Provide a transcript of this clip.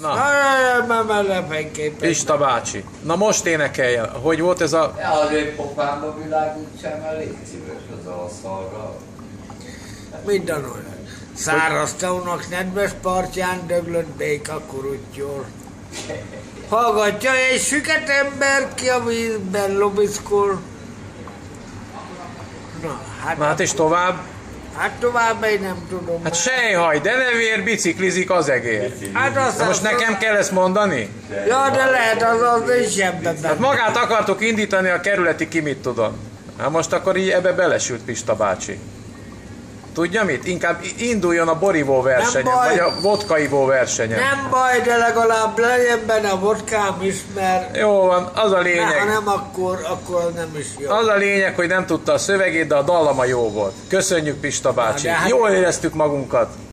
Na. Pista bácsi. Na most énekelje. Hogy volt ez a... Ja, azért pofámba világítsál, mert légy szíves az alszarra. Minden olyan. Száraz tónak nedves partján döglött béka kurutyol. Hallgatja egy süket ember, ki a vízben lobiszkol. Na, hát, Na hát és tovább? Hát tovább én nem tudom. Hát sejhaj, denevér biciklizik az egér. Hát azt Na most nekem kell ezt mondani? Ja, de lehet az az is ebben. Hát magát akartok indítani a kerületi ki mit tudom. Hát most akkor így ebbe belesült Pista bácsi. Tudja mit? Inkább induljon a borivó versenyen, baj. vagy a vodkaivó versenyen. Nem baj, de legalább legyen benne a vodkám is, mert Jó van, az a ne, ha lényeg. nem, akkor, akkor nem is jó. Az a lényeg, hogy nem tudta a szövegét, de a dallama jó volt. Köszönjük Pista bácsi. Na, hát- Jól éreztük magunkat.